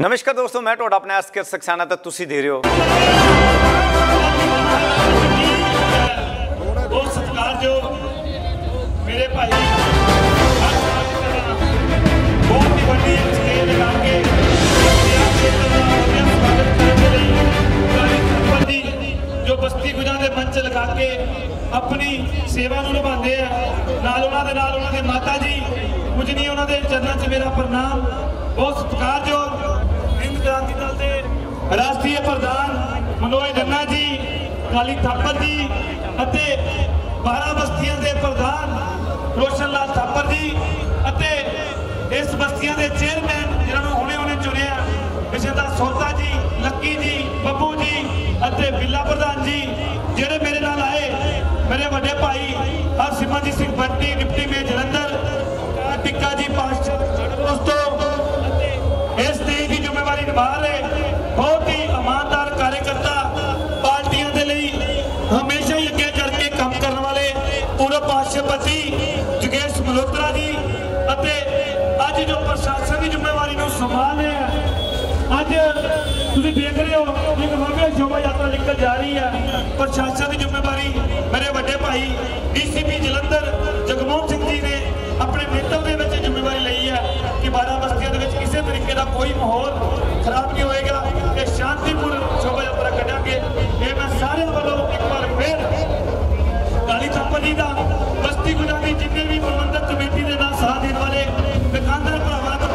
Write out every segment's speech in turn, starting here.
ਨਮਸਕਾਰ ਦੋਸਤੋ, ਮੈਂ ਤੁਹਾਡਾ ਆਪਣਾ ਐਸਕੇ ਸਕਸਾਨਾ ਤੇ ਤੁਸੀਂ ਦੇ ਰਹੇ ਹੋ। ਬਹੁਤ ਸਤਿਕਾਰਯੋਗ ਮੇਰੇ ਭਾਈ। ਬਹੁਤ ਹੀ ਵੱਡੀ ਸਟੇਜ ਲਗਾ ਕੇ ਜੋ ਬਸਤੀ ਗੁਜਾਂ ਦੇ ਮੰਚ ਲਗਾ ਕੇ ਆਪਣੀ ਸੇਵਾ ਨੂੰ ਨਿਭਾਉਂਦੇ ਆ, ਨਾਲ ਉਹਨਾਂ ਦੇ ਨਾਲ ਉਹਨਾਂ ਦੇ ਮਾਤਾ ਜੀ, ਕੁਝ ਨਹੀਂ ਉਹਨਾਂ ਦੇ ਚਰਨਾਂ 'ਚ ਮੇਰਾ ਪ੍ਰਣਾਮ। ਬਹੁਤ ਸਤਿਕਾਰਯੋਗ। ਕ੍ਰਾਂਤੀ ਦਲ ਦੇ ਰਾਸ਼ਟਰੀ ਪ੍ਰਧਾਨ ਮਨੋਜ ਜੰਨਾ ਜੀ ਕਾਲੀ ਥਾਪਰ ਜੀ ਅਤੇ 12 ਬਸਤੀਆਂ ਦੇ ਪ੍ਰਧਾਨ ਰੋਸ਼ਨ ਲਾਲ ਥਾਪਰ ਜੀ ਅਤੇ ਇਸ ਬਸਤੀਆਂ ਦੇ ਚੇਅਰਮੈਨ ਜਿਹਨਾਂ ਨੂੰ ਹੁਣੇ ਹੁਣੇ ਚੁਣਿਆ ਵਿਸ਼ੇਦਾ ਸੋਤਾ ਜੀ, ਲੱਕੀ ਜੀ, ਬੱਬੂ ਜੀ ਅਤੇ ਬਿੱਲਾ ਪ੍ਰਧਾਨ ਜੀ, ਜਿਹੜੇ ਮੇਰੇ ਨਾਲ ਆਏ, ਮੇਰੇ ਵੱਡੇ ਭਾਈ ਹਰਸਿਮਰਜੀਤ ਸਿੰਘ ਬੰਟੀ, ਡਿਪਟੀ ਮੇਅਰ ਜਲੰਧਰ ਕਾ ਟਿੱਕਾ ਜੀ ਪਾਸਟਰ ਦੋਸਤੋ ਅਤੇ ਇਸ ਦੇਸ਼ ਦੀ ਜ਼ਿੰਮੇਵਾਰੀ ਬਹੁਤ ਹੀ ਇਮਾਨਦਾਰ ਕਾਰਜਕਰਤਾ ਪਾਰਟੀਆਂ ਦੇ ਲਈ ਹਮੇਸ਼ਾ ਹੀ ਅੱਗੇ ਚੱਲ ਕੇ ਕੰਮ ਕਰਨ ਵਾਲੇ ਪੂਰਬ ਪਾਸ਼ਪਤੀ ਜਗੇਸ਼ ਮਲਹੋਤਰਾ ਜੀ ਅਤੇ ਅੱਜ ਜੋ ਪ੍ਰਸ਼ਾਸਨ ਦੀ ਜ਼ਿੰਮੇਵਾਰੀ ਨੂੰ ਸੰਭਾਲ ਰਿਹਾ ਆ ਅੱਜ ਤੁਸੀਂ ਦੇਖ ਰਹੇ ਹੋ ਇੱਕ ਭਵਯ ਸ਼ੋਭਾ ਯਾਤਰਾ ਨਿਕਲ ਜਾ ਰਹੀ ਹੈ। ਪ੍ਰਸ਼ਾਸਨ ਦੀ ਜ਼ਿੰਮੇਵਾਰੀ ਮੇਰੇ ਵੱਡੇ ਭਾਈ ਡੀਸੀਪੀ ਜਲੰਧਰ ਜਗਮੋਹਨ ਸਿੰਘ ਜੀ ਨੇ ਆਪਣੇ ਨੇਤਰ ਦੇ ਵਿੱਚ ਜ਼ਿੰਮੇਵਾਰੀ ਲਈ ਹੈ ਕਿ 12 ਬਸਤੀਆਂ ਦੇ ਵਿੱਚ ਕਿਸੇ ਤਰੀਕੇ ਦਾ ਕੋਈ ਮਾਹੌਲ ਖਰਾਬ ਨਹੀਂ ਹੋਏਗਾ ਤੇ ਸ਼ਾਂਤੀਪੂਰਨ ਸ਼ੋਭਾ ਯਾਤਰਾ ਕੱਢਾਂਗੇ। ਇਹ ਮੈਂ ਸਾਰਿਆਂ ਵੱਲੋਂ ਇੱਕ ਵਾਰ ਫੇਰ ਕਾਲੀ ਥੱਪੜ ਦਾ ਬਸਤੀ ਗੁਜਾਂ ਦੀ ਜਿੰਨੇ ਵੀ ਪ੍ਰਬੰਧਕ ਕਮੇਟੀ ਦੇ ਨਾਲ ਸਾਥ ਦੇਣ ਵਾਲੇ ਦੁਕਾਨਦਾਰ ਭਰਾਵਾਂ ਦਾ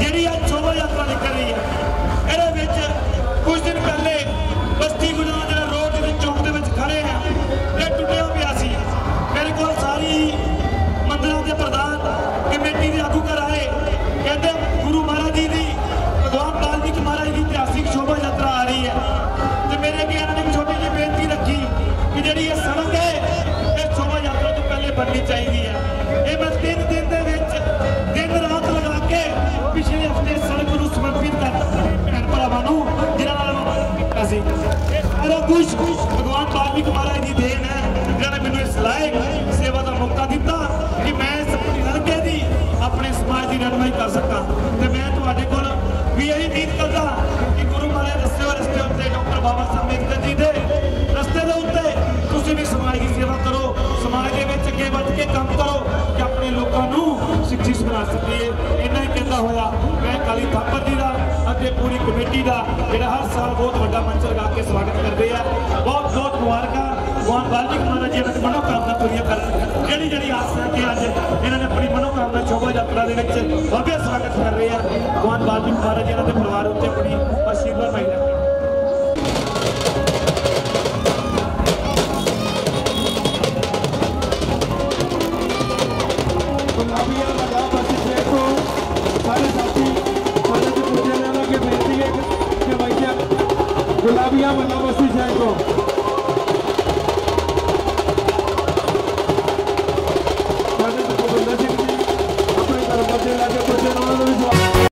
ਜਿਹੜੀ ਅੱਜ ਸ਼ੋਭਾ ਯਾਤਰਾ ਨਿਕਲ ਰਹੀ ਹੈ, ਇਹਦੇ ਵਿੱਚ ਕੁਝ ਦਿਨ ਪਹਿਲੇ ਬਸਤੀ ਗੁਜਾਂ ਜਿਹੜਾ ਰੋਡ ਦੇ ਚੌਂਕ ਦੇ ਵਿੱਚ ਖੜੇ ਹੈ ਇਹ ਟੁੱਟਿਆ ਪਿਆ ਸੀ। ਮੇਰੇ ਕੋਲ ਸਾਰੀ ਮੰਦਰਾਂ ਦੇ ਪ੍ਰਧਾਨ ਕਮੇਟੀ ਦੇ ਆਗੂ ਬਣਨੀ ਚਾਹੀਦੀ ਹੈ ਇਹ ਬਸ ਤਿੰਨ ਨੂੰ ਸਿੱਖਿਤ ਸਕੀਏ। ਇੰਨਾ ਹੀ ਕਹਿੰਦਾ ਹੋਇਆ। ਮੈਂ ਕਾਲੀ ਥਾਪਰ ਜੀ ਦਾ ਅਤੇ ਪੂਰੀ ਕਮੇਟੀ ਦਾ ਜਿਹੜਾ ਹਰ ਸਾਲ ਬਹੁਤ ਵੱਡਾ ਮੰਚ ਲਗਾ ਕੇ ਸਵਾਗਤ ਕਰਦੇ ਆ। ਬਹੁਤ ਬਹੁਤ ਮੁਬਾਰਕਾਂ। ਭਗਵਾਨ ਬਾਲਮੀਕ ਮਹਾਰਾਜ ਜੀ ਦੀ ਮਨੋਕਾਮਨਾ ਪੂਰੀਆਂ ਕਰਨ ਜਿਹੜੀ ਜਿਹੜੀ ਆਸ ਕਿ ਅੱਜ ਇਹਨਾਂ ਨੇ ਆਪਣੀ ਮਨੋਕਾਮਨਾ ਸ਼ੋਭਾ ਯਾਤਰਾ ਦੇ ਵਿੱਚ ਭव्य ਸਵਾਗਤ ਕਰ ਰਹੇ ਆ। ਭਗਵਾਨ ਬਾਲਮੀਕ ਮਹਾਰਾਜ ਜੀ, ਇਹਨਾਂ ਦੇ Nyama number six, Jacob.